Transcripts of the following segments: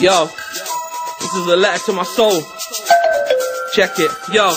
Yo, this is a letter to my soul. Check it. Yo.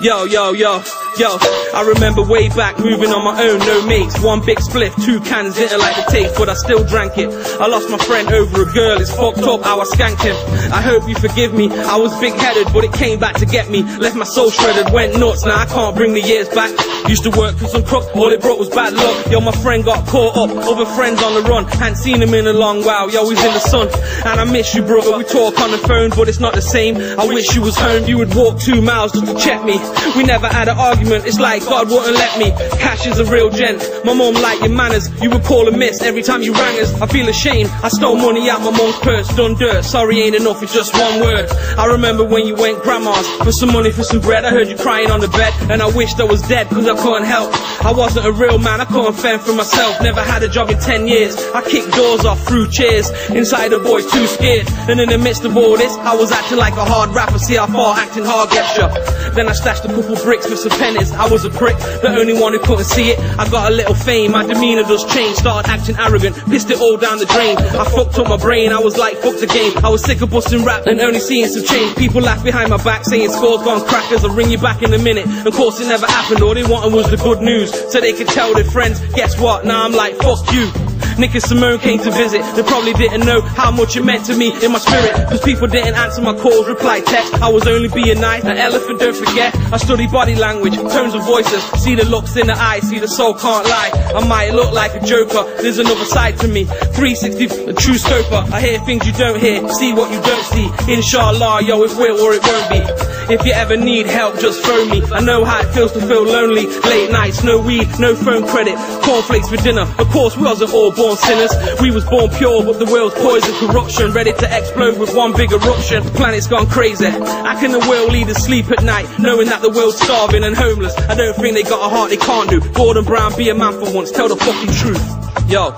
Yo, yo, yo. Yo, I remember way back moving on my own, no mates. One big spliff, two cans, didn't like the taste, but I still drank it. I lost my friend over a girl, it's fucked up how I skanked him. I hope you forgive me, I was big headed, but it came back to get me. Left my soul shredded, went nuts, now I can't bring the years back. Used to work for some crooks, all it brought was bad luck. Yo, my friend got caught up, other friends on the run. Hadn't seen him in a long while, yo, he's in the sun. And I miss you, brother. We talk on the phone, but it's not the same. I wish you was home, you would walk two miles just to check me. We never had an argument, it's like God wouldn't let me. Cash is a real gent. My mom liked your manners, you would call a miss every time you rang us. I feel ashamed, I stole money out my mom's purse, done dirt. Sorry ain't enough, it's just one word. I remember when you went grandma's for some money for some bread. I heard you crying on the bed, and I wished I was dead, cause I couldn't help. I wasn't a real man, I couldn't fend for myself. Never had a job in 10 years. I kicked doors off, through chairs. Inside the boy, too scared. And in the midst of all this, I was acting like a hard rapper. See how far acting hard gets you. Then I stashed a couple bricks for some pennies. I was a prick, the only one who couldn't see it. I got a little fame, my demeanor does change. Started acting arrogant, pissed it all down the drain. I fucked up my brain, I was like, fuck the game. I was sick of busting rap and only seeing some change. People laugh behind my back, saying Scor's gone crackers. I'll ring you back in a minute. Of course, it never happened. All they wanted was the good news, so they could tell their friends. Guess what? Now I'm like, fuck you. Nick and Simone came to visit. They probably didn't know how much it meant to me in my spirit. Cause people didn't answer my calls, reply text. I was only being nice. An elephant, don't forget. I study body language, tones of voices. See the looks in the eyes, see the soul can't lie. I might look like a joker. There's another side to me. 360, a true scoper. I hear things you don't hear, see what you don't see. Inshallah, yo, it will or it won't be. If you ever need help, just phone me. I know how it feels to feel lonely. Late nights, no weed, no phone credit. Cornflakes for dinner. Of course, we wasn't all born sinners. We was born pure, but the world's poison, corruption, ready to explode with one big eruption. Planet's gone crazy. How can the world leaders sleep at night, knowing that the world's starving and homeless? I don't think they got a heart they can't do. Gordon Brown, be a man for once. Tell the fucking truth. Yo,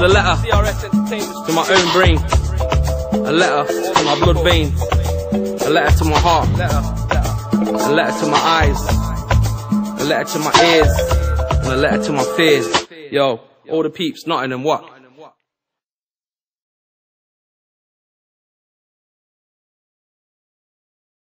the letter to my own brain. A letter to my blood veins. A letter to my heart. A letter to my eyes. A letter to my ears. And a letter to my fears. Yo, all the peeps, Nottingham, what?